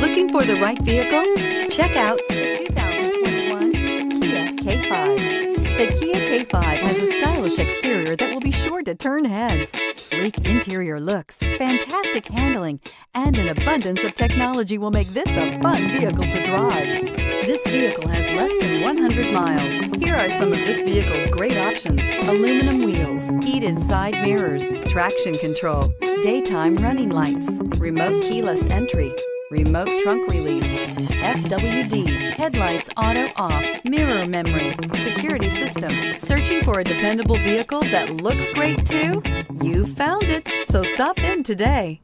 Looking for the right vehicle? Check out the 2021 Kia K5. The Kia K5 has a stylish exterior that will be sure to turn heads. Sleek interior looks, fantastic handling, and an abundance of technology will make this a fun vehicle to drive. This vehicle has less than 100 miles. Here are some of this vehicle's great options. Aluminum wheels, heated side mirrors, traction control, daytime running lights, remote keyless entry, remote trunk release, FWD, headlights auto off, mirror memory, security system. Searching for a dependable vehicle that looks great too? You found it, so stop in today.